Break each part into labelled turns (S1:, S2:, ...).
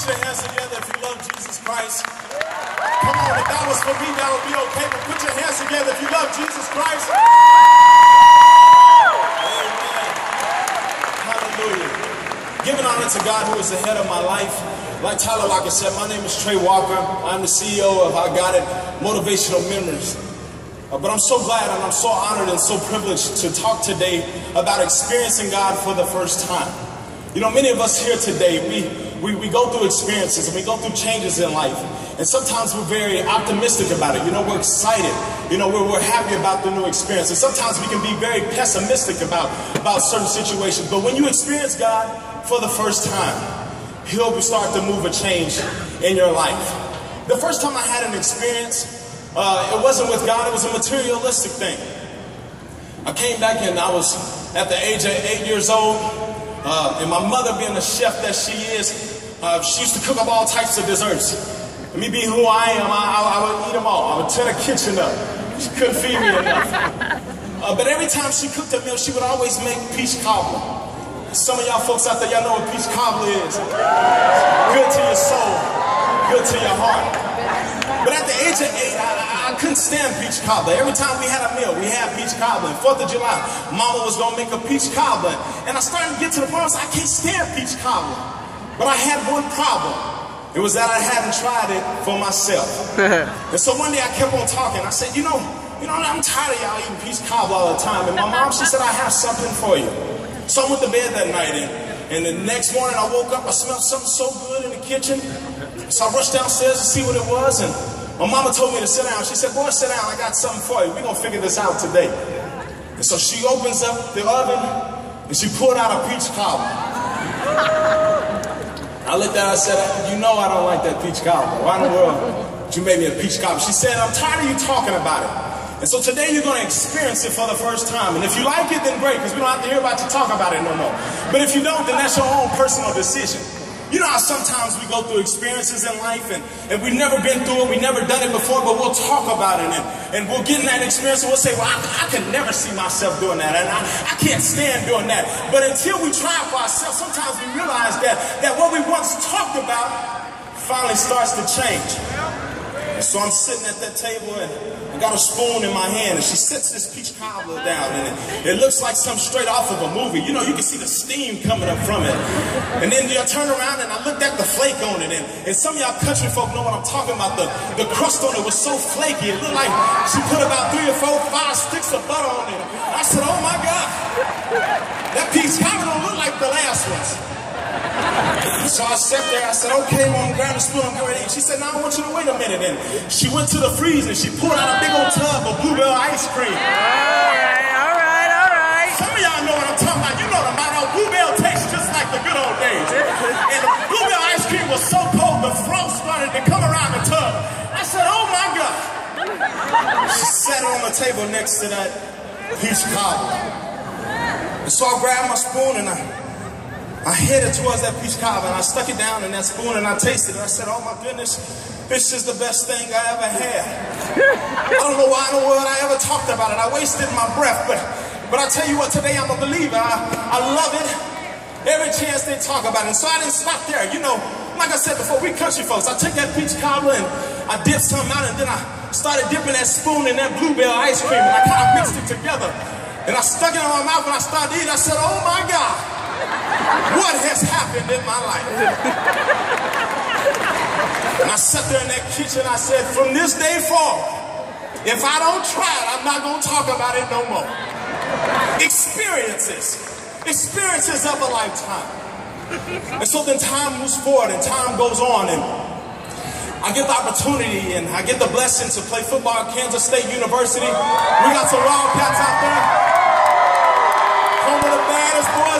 S1: put your hands together if you love Jesus Christ. Come on, if that was for me, that would be okay, but put your hands together if you love Jesus Christ. Amen. Hallelujah. Giving honor to God who is the head of my life. Like Tyler Lockett said, my name is Tre Walker. I'm the CEO of I Got It Motivational Memories. Uh, but I'm so glad and I'm so honored and so privileged to talk today about experiencing God for the first time. You know, many of us here today, we, we, we go through experiences and we go through changes in life. And sometimes we're very optimistic about it. You know, we're excited. You know, we're, we're happy about the new experience. And sometimes we can be very pessimistic about, about certain situations. But when you experience God for the first time, He'll start to move a change in your life. The first time I had an experience, uh, it wasn't with God, it was a materialistic thing. I came back and I was at the age of eight years old, uh, and my mother being the chef that she is, uh, she used to cook up all types of desserts. And me being who I am, I, I, I would eat them all. I would tear the kitchen up. She couldn't feed me enough. Uh, but every time she cooked a meal, she would always make peach cobbler. Some of y'all folks out there, y'all know what peach cobbler is. Good to your soul, good to your heart. But at the age of eight, I, I, couldn't stand peach cobbler. Every time we had a meal, we had peach cobbler. Fourth of July, Mama was gonna make a peach cobbler, and I started to get to the point where I, I can't stand peach cobbler. But I had one problem. It was that I hadn't tried it for myself. and so one day I kept on talking. I said, you know, you know, I'm tired of y'all eating peach cobbler all the time. And my mom, she said, I have something for you. So I went to bed that night, and, and the next morning I woke up, I smelled something so good in the kitchen. So I rushed downstairs to see what it was, and my mama told me to sit down. She said, boy, sit down, I got something for you. We're gonna figure this out today. And so she opens up the oven, and she pulled out a peach cobbler. I looked at her, I said, you know I don't like that peach cobbler. Why in the world you make me a peach cobbler? She said, I'm tired of you talking about it. And so today you're going to experience it for the first time. And if you like it, then great, because we don't have to hear about you talk about it no more. But if you don't, then that's your own personal decision. You know how sometimes we go through experiences in life and, and we've never been through it, we've never done it before, but we'll talk about it and, and we'll get in that experience and we'll say, well, I, I can never see myself doing that and I, I can't stand doing that. But until we try it for ourselves, sometimes we realize that, that what we once talked about finally starts to change. And so I'm sitting at that table and got a spoon in my hand and she sets this peach cobbler down and it, it looks like some straight off of a movie. You know, you can see the steam coming up from it. And then I turn around and I looked at the flake on it and, and some of y'all country folk know what I'm talking about. The, the crust on it was so flaky. It looked like she put about three or four, five sticks of butter on it. I said, oh my God, that peach cobbler don't look like the last ones. So I sat there, I said, okay, mom, grab the spoon, I'm getting ready. She said, no, I want you to wait a minute. And she went to the freezer, and she pulled out a big old tub of Blue Bell ice cream.
S2: All right, all right, all right.
S1: Some of y'all know what I'm talking about. You know the motto, Blue Bell tastes just like the good old days. And the Blue Bell ice cream was so cold, the frost started to come around the tub. I said, oh my God. She sat on the table next to that peach cobbler. And so I grabbed my spoon and I I headed towards that peach cobbler and I stuck it down in that spoon and I tasted it. I said, oh my goodness, this is the best thing I ever had. I don't know why in the world I ever talked about it. I wasted my breath, but but I tell you what, today I'm a believer. I, I love it. Every chance they talk about it. And so I didn't stop there. You know, like I said before, we country folks. I took that peach cobbler and I dipped some out and then I started dipping that spoon in that Blue Bell ice cream and I kind of mixed it together. And I stuck it in my mouth and I started eating. I said, oh my God what has happened in my life? And I sat there in that kitchen, I said, from this day forward, if I don't try it, I'm not going to talk about it no more. Experiences. Experiences of a lifetime. And so then time moves forward and time goes on and I get the opportunity and I get the blessing to play football at Kansas State University. We got some Wildcats out there. Home of the baddest boys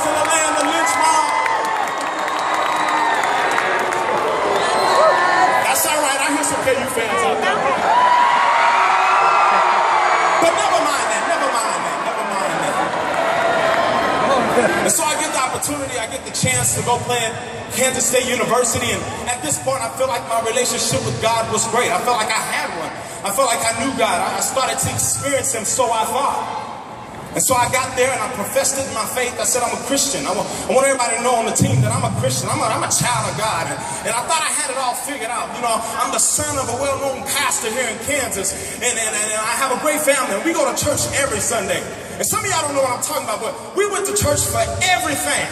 S1: opportunity, I get the chance to go play at Kansas State University. And at this point, I feel like my relationship with God was great. I felt like I had one. I felt like I knew God. I started to experience Him, so I thought. And so I got there and I professed it in my faith. I said, I'm a Christian. I want, I want everybody to know on the team that I'm a Christian. I'm a, I'm a child of God. And, and I thought I had it all figured out. You know, I'm the son of a well-known pastor here in Kansas. And, and, and I have a great family. And we go to church every Sunday. And some of y'all don't know what I'm talking about, but we went to church for everything.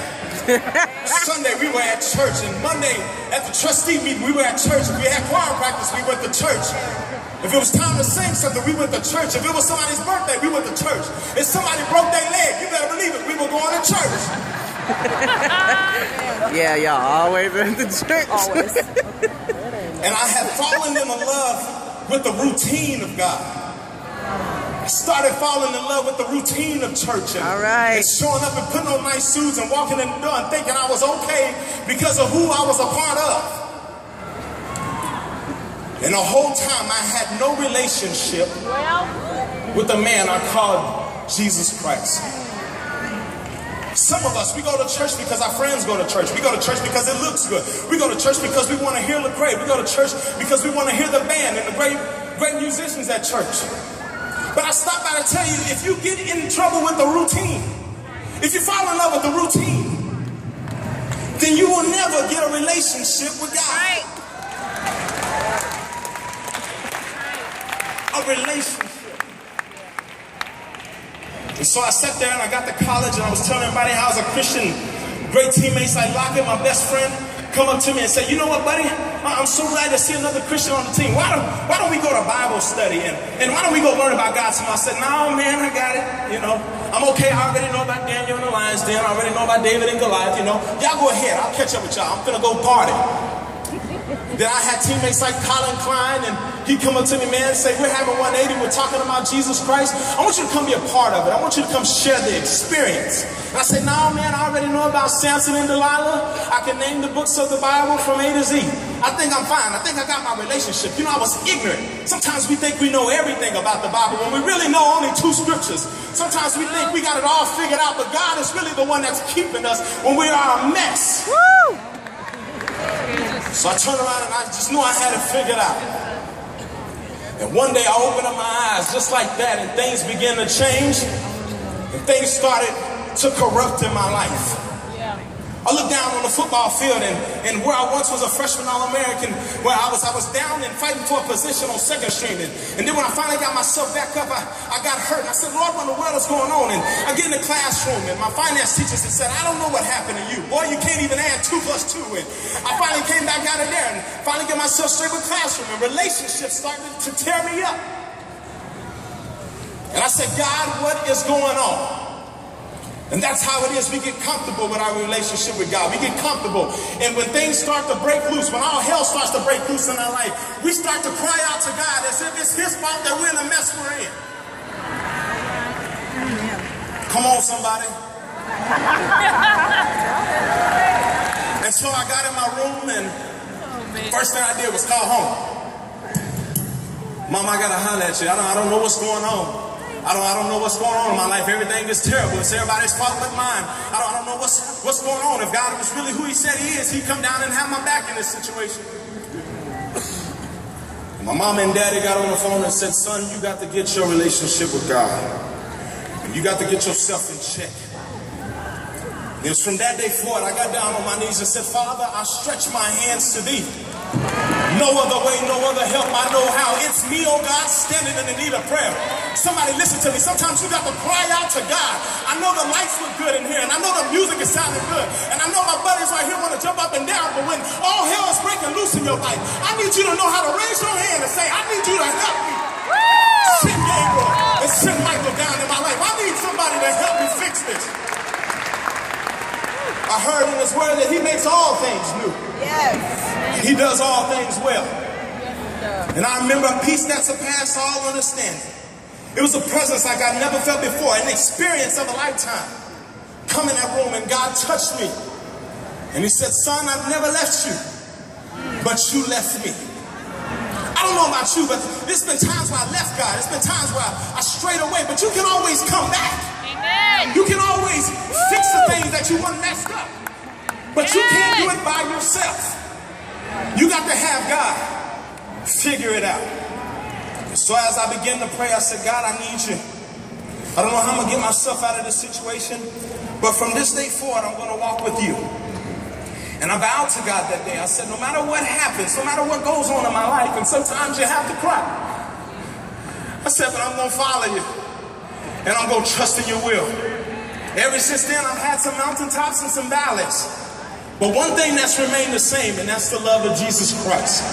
S1: Sunday we were at church, and Monday at the trustee meeting we were at church. If we had choir practice, we went to church. If it was time to sing something, we went to church. If it was somebody's birthday, we went to church. If somebody broke their leg, you better believe it, we were going to church.
S2: yeah, y'all always in the church.
S3: Always.
S1: and I have fallen in love with the routine of God. I started falling in love with the routine of church and,
S2: All right.
S1: and showing up and putting on nice suits and walking in the door and thinking I was okay because of who I was a part of. And the whole time I had no relationship with the man I called Jesus Christ. Some of us, we go to church because our friends go to church. We go to church because it looks good. We go to church because we want to hear the great. We go to church because we want to hear the band and the great, great musicians at church. But I stop by to tell you, if you get in trouble with the routine, if you fall in love with the routine, then you will never get a relationship with God.
S3: Right.
S1: A relationship. And so I sat there and I got to college and I was telling everybody how I was a Christian. Great teammates like Lockett, my best friend, come up to me and say, you know what, buddy? I'm so glad to see another Christian on the team. Why don't, why don't we go to Bible study and, and why don't we go learn about God more? I said, no, man, I got it. You know, I'm okay. I already know about Daniel and the lion's den. I already know about David and Goliath. You know, y'all go ahead. I'll catch up with y'all. I'm gonna go party. Then I had teammates like Collin Klein, and he'd come up to me, man, and say, We're having 180, we're talking about Jesus Christ. I want you to come be a part of it. I want you to come share the experience. And I said, No, man, I already know about Samson and Delilah. I can name the books of the Bible from A to Z. I think I'm fine. I think I got my relationship. You know, I was ignorant. Sometimes we think we know everything about the Bible when we really know only two scriptures. Sometimes we think we got it all figured out, but God is really the one that's keeping us when we are a mess.
S2: Woo!
S1: So I turned around and I just knew I had it figured out. And one day I opened up my eyes just like that and things began to change and things started to corrupt in my life. I looked down on the football field and, and where I once was a freshman All-American, where I was I was down and fighting for a position on second string. And, and then when I finally got myself back up, I, I got hurt. And I said, Lord, what in the world is going on? And I get in the classroom and my finance teacher said, I don't know what happened to you. Boy, you can't even add two plus two. And I finally came back out of there and finally get myself straight with classroom. And relationships started to tear me up. And I said, God, what is going on? And that's how it is. We get comfortable with our relationship with God. We get comfortable. And when things start to break loose, when all hell starts to break loose in our life, we start to cry out to God as if it's His fault that we're in the mess we're in. Come on, somebody. and so I got in my room, and first thing I did was call home. Mom, I gotta holler at you. I don't, I don't know what's going on. I don't, I don't know what's going on in my life. Everything is terrible. It's everybody's fault but mine. I don't, I don't know what's, what's going on. If God was really who he said he is, he'd come down and have my back in this situation. My mom and daddy got on the phone and said, son, you got to get your relationship with God. And you got to get yourself in check. And It was from that day forward, I got down on my knees and said, Father, I stretch my hands to thee. No other way, no other help. I know how. It's me, oh God, standing in the need of prayer. Somebody listen to me. Sometimes you got to cry out to God. I know the lights look good in here, and I know the music is sounding good, and I know my buddies right here want to jump up and down, but when all hell is breaking loose in your life, I need you to know how to raise your hand and say, I need you to help me. Send Gabriel and send Michael down in my life. I need somebody to help me fix this. I heard in his word that he makes all things new.
S3: Yes.
S1: He does all things well. Yes, And I remember a peace that surpasses all understanding. It was a presence like I never felt before, an experience of a lifetime. Come in that room and God touched me. And he said, son, I've never left you, but you left me. I don't know about you, but there's been times where I left God. There's been times where I, I strayed away, but you can always come back.
S3: Amen.
S1: You can always fix the things that you want messed up. But you can't do it by yourself. You got to have God figure it out. So as I began to pray, I said, God, I need you. I don't know how I'm gonna get myself out of this situation, but from this day forward, I'm gonna walk with you. And I vowed to God that day, I said, no matter what happens, no matter what goes on in my life, and sometimes you have to cry. I said, but I'm gonna follow you. And I'm gonna trust in your will. Ever since then, I've had some mountaintops and some valleys. But one thing that's remained the same, and that's the love of Jesus Christ.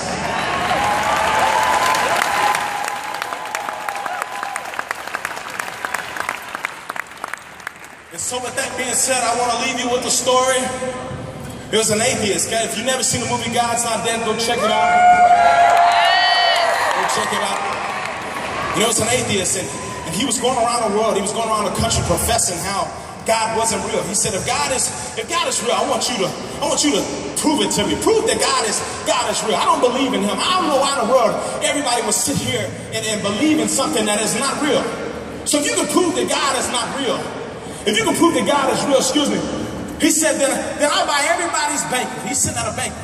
S1: So with that being said, I want to leave you with a story. It was an atheist. Okay? If you've never seen the movie God's Not Dead, go check it out. Go check it out. You know, it's an atheist, and, and he was going around the world, he was going around the country professing how God wasn't real. He said, if God is, if God is real, I want you to, I want you to prove it to me. Prove that God is, God is real. I don't believe in him. I don't know why in the world everybody would sit here and, and believe in something that is not real. So if you can prove that God is not real, if you can prove that God is real, excuse me, he said, then, then I'll buy everybody's banquet. He's sitting at a banquet.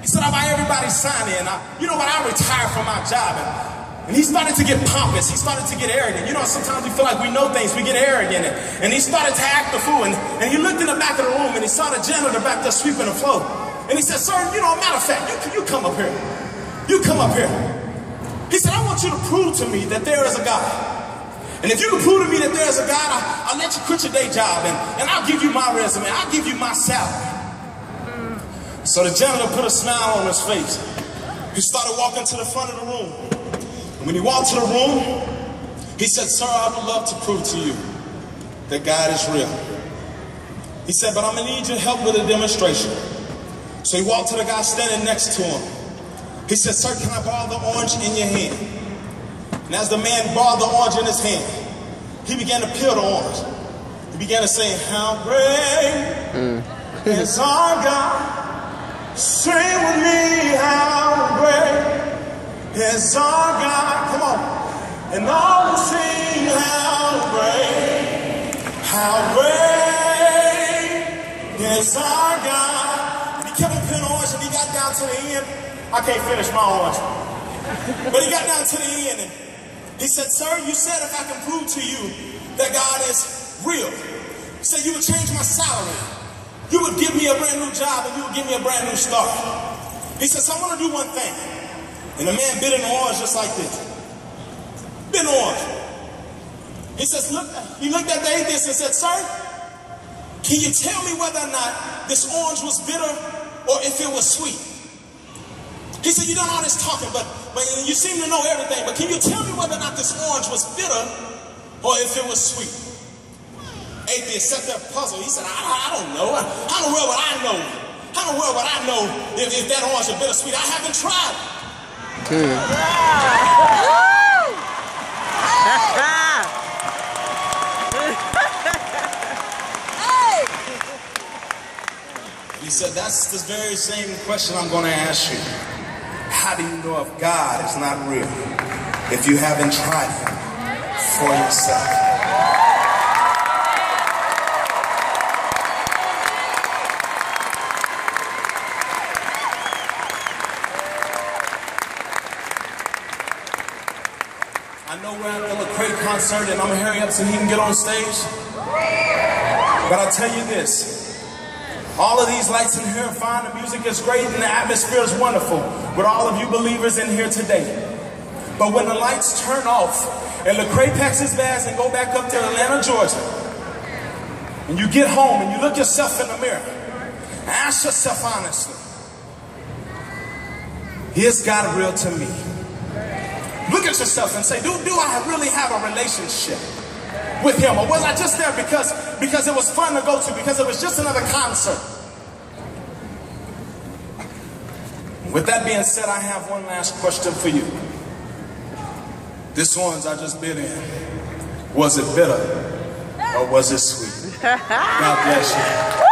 S1: He said, I'll buy everybody's sign in. I, you know what? I retire from my job. And, and he started to get pompous. He started to get arrogant. You know, sometimes we feel like we know things. We get arrogant. And, and he started to act the fool. And, and he looked in the back of the room and he saw the janitor back there sweeping the floor. And he said, sir, you know, matter of fact, you, you come up here. You come up here. He said, I want you to prove to me that there is a God. And if you can prove to me that there's a God, I, will let you quit your day job and, and I'll give you my resume. I'll give you my salary. So the gentleman put a smile on his face. He started walking to the front of the room. And when he walked to the room, he said, Sir, I would love to prove to you that God is real. He said, but I'm gonna need your help with a demonstration. So he walked to the guy standing next to him. He said, Sir, can I borrow the orange in your hand? And as the man borrowed the orange in his hand, he began to peel the orange. He began to say, How great mm. is our God? Sing with me, how great is our God? Come on. And all will sing, How great, how great is our God? And he kept on peeling orange and he got down to the end. I can't finish my orange. But he got down to the end and he said, sir, you said if I can prove to you that God is real, he said you would change my salary. You would give me a brand new job and you would give me a brand new start. He says, I want to do one thing. And the man bit an orange just like this. Bit an orange. He says, look, he looked at the atheist and said, sir, can you tell me whether or not this orange was bitter or if it was sweet? He said, you don't all this talking, but, but you seem to know everything, but can you tell me whether or not this orange was bitter or if it was sweet? Atheist sat there puzzled. He said, I, I don't know. How in the world would I know? How in the world would I know if, if that orange is bitter sweet? I haven't tried. It. He said, that's the very same question I'm going to ask you. How do you know if God is not real? If you haven't tried Him for yourself. I know we're at the Lecrae concert and I'm gonna hurry up so he can get on stage. But I'll tell you this. All of these lights in here are fine, the music is great, and the atmosphere is wonderful with all of you believers in here today. But when the lights turn off and Lecrae packs his bags and go back up to Atlanta, Georgia, and you get home and you look yourself in the mirror, ask yourself honestly, is God real to me? Look at yourself and say, do, do I really have a relationship? With him? Or was I just there because, because it was fun to go to, because it was just another concert? With that being said, I have one last question for you. This one's I just bit in, was it bitter or was it sweet? God bless you.